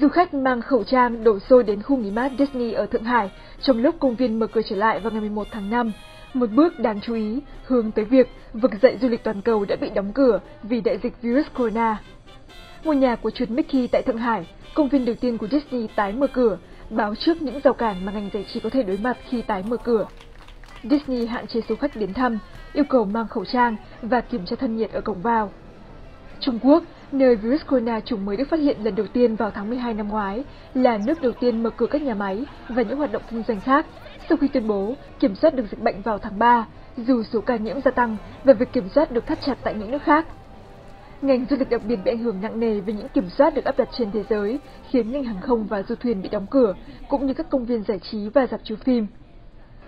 du khách mang khẩu trang đổ xô đến khu nghỉ mát Disney ở Thượng Hải trong lúc công viên mở cửa trở lại vào ngày mười một tháng năm. Một bước đáng chú ý hướng tới việc vực dậy du lịch toàn cầu đã bị đóng cửa vì đại dịch virus corona. ngôi nhà của chuột Mickey tại thượng hải, công viên đầu tiên của Disney tái mở cửa, báo trước những rào cản mà ngành giải trí có thể đối mặt khi tái mở cửa. Disney hạn chế số khách đến thăm, yêu cầu mang khẩu trang và kiểm tra thân nhiệt ở cổng vào trung quốc nơi virus corona chủng mới được phát hiện lần đầu tiên vào tháng mười hai năm ngoái là nước đầu tiên mở cửa các nhà máy và những hoạt động kinh doanh khác. Sau khi tuyên bố kiểm soát được dịch bệnh vào tháng 3, dù số ca nhiễm gia tăng và việc kiểm soát được thắt chặt tại những nước khác ngành du lịch đặc biệt bị ảnh hưởng nặng nề vì những kiểm soát được áp đặt trên thế giới khiến ngành hàng không và du thuyền bị đóng cửa cũng như các công viên giải trí và dạp chiếu phim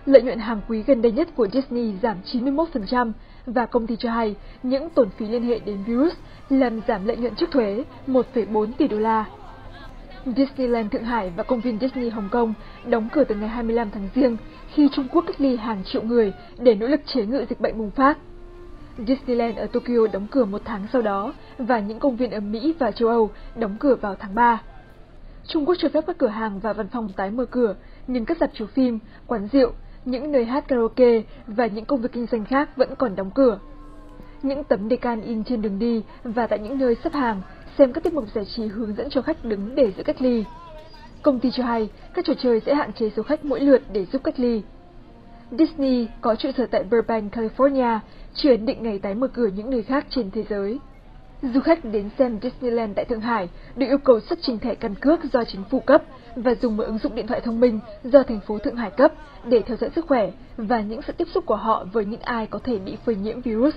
lợi nhuận hàng quý gần đây nhất của Disney giảm 91% và công ty cho hay những tổn phí liên hệ đến virus làm giảm lợi nhuận trước thuế 1,4 tỷ đô la. Disneyland Thượng Hải và công viên Disney Hồng Kông đóng cửa từ ngày 25 tháng Giêng khi Trung Quốc cách ly hàng triệu người để nỗ lực chế ngự dịch bệnh bùng phát. Disneyland ở Tokyo đóng cửa một tháng sau đó và những công viên ở Mỹ và châu Âu đóng cửa vào tháng 3. Trung Quốc cho phép các cửa hàng và văn phòng tái mở cửa, nhưng các dạp chiếu phim, quán rượu, những nơi hát karaoke và những công việc kinh doanh khác vẫn còn đóng cửa. Những tấm đề-can in trên đường đi và tại những nơi xếp hàng xem các tiết mục giải trí hướng dẫn cho khách đứng để giữ cách ly. Công ty cho hay các trò chơi sẽ hạn chế số khách mỗi lượt để giúp cách ly. Disney có trụ sở tại Burbank, California, chưa ấn định ngày tái mở cửa những nơi khác trên thế giới. Du khách đến xem Disneyland tại Thượng Hải được yêu cầu xuất trình thẻ căn cước do chính phủ cấp và dùng một ứng dụng điện thoại thông minh do thành phố Thượng Hải cấp để theo dõi sức khỏe và những sự tiếp xúc của họ với những ai có thể bị phơi nhiễm virus.